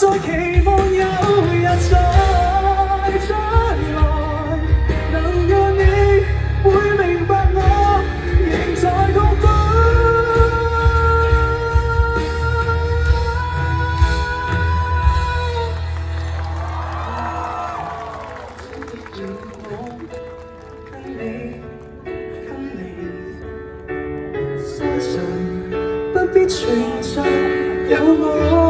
再期望有日再追来，能让你会明白，我仍在痛苦。不必我跟你跟你相信不必存在有我。